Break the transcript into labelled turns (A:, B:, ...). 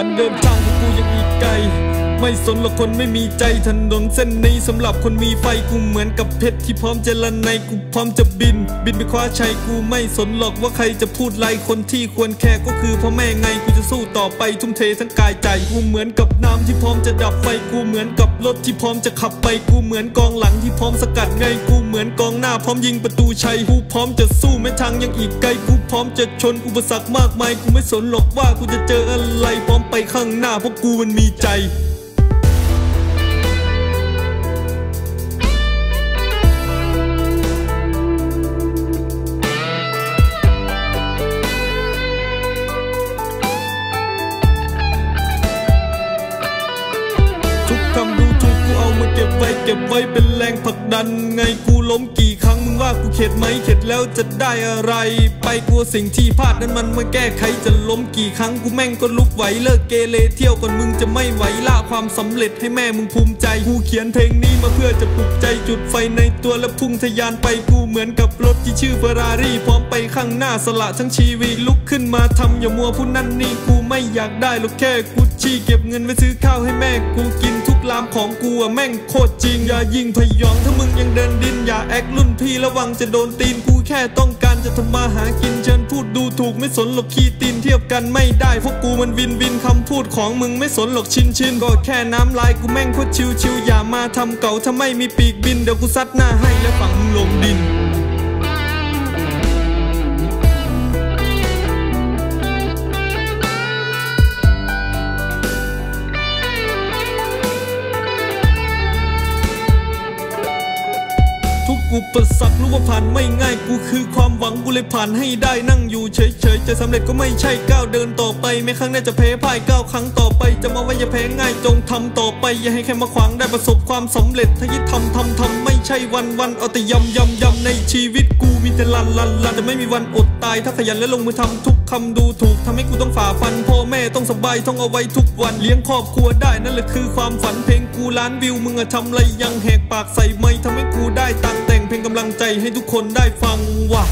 A: การเดินทา ไม่สนหรอกคนไม่มีใจถนนเส้นนี้สำหรับคนมีไฟกูเหมือนกับเพชรที่พร้อมจะละในกูพร้อมจะบิน บินไปคว้าชัยกูไม่สนหรอกว่าใครจะพูดไรคนที่ควรแคร์ก็คือพ่อแม่ไงกูจะสู้ต่อไปทุ่มเททั้งกายใจกูเหมือนกับน้ำที่พร้อมจะดับไฟกูเหมือนกับรถที่พร้อมจะขับไปกูเหมือนกองหลังที่พร้อมสกัดไงกูเหมือนกองหน้าพร้อมยิงประตูชัยกูพร้อมจะสู้แม้ทางยังอีกไกลกูพร้อมจะชนอุปสรรคมากมายกูไม่สนหรอกว่ากูจะเจออะไรพร้อมไปข้างหน้าเพราะกูมันมีใจ เก็บไว้เป็นแรงผลักดัน ไงกูล้มกี่ครั้งมึงว่ากูเข็ดไหมเข็ดแล้วจะได้อะไร ไปกลัวสิ่งที่พลาดนั้นมันมาแก้ไขจะล้มกี่ครั้งกูแม่งก็ลุกไหวเลิกเกเรเที่ยวก่อนมึงจะไม่ไหวละความสำเร็จให้แม่มึงภูมิใจกูเขียนเพลงนี้มาเพื่อจะปลุกใจจุดไฟในตัวและพุ่งทะยานไปกูเหมือนกับรถที่ชื่อเฟอร์รารี่พร้อมไปข้างหน้าสละทั้งชีวิตลุกขึ้นมาทำอย่ามัวผู้นั่นนี่กูไม่อยากได้หรอกแค่กูชี่เก็บเงินไว้ซื้อข้าวให้แม่กูกินทุกรามของกูอะแม่งโคตรจริงอย่ายิงพยองถ้ามึงยังเดินดินอย่าแอครุ่นพี่ระวังจะโดนตีนกูแค่ต้องการจะทำมาหากินเชิญพูดดูถูกไม่สนหรอกขี้ตีนเทียบกันไม่ได้พวกกูมันวินวินคำพูดของมึงไม่สนหรอกชินชินก็แค่น้ำลายกูแม่งโคตรชิวชิวอย่ามาทำเก่าถ้าไม่มีปีกบินเดี๋ยวกูซัดหน้าให้แล้วฝังมึงลงดิน ทุกอุปสรรครู้ว่าผ่านไม่ง่ายกูคือความหวังกูเลยผ่านให้ได้นั่งอยู่เฉยๆจะสำเร็จก็ไม่ใช่ก้าวเดินต่อไปแม้ครั้งหน้าจะแพ้พ่ายก้าวครั้งต่อไป จะมาว่าอย่าแพ้ง่ายจงทำต่อไป อย่าให้ใครมาขวางได้ประสบความสำเร็จถ้ายิ่งทำทำทำไม่ใช่วันวันเอาแต่ยำยำยำในชีวิตกูมีแต่ลันลันลันแต่ไม่มีวันอดตายถ้าขยันและลงมือทำทุกคำดูถูกทำให้กูต้องฝ่าฟันพ่อแม่ต้องสบายต้องเอาไว้ทุกวันเลี้ยงครอบครัวได้นั่นแหละคือความฝันเพลงกูล้านวิวมึงอะทำไรยังแหกปากใส่ไม่ทำให้กูได้ตังแต่งเพลงกำลังใจให้ทุกคนได้ฟังว่ะ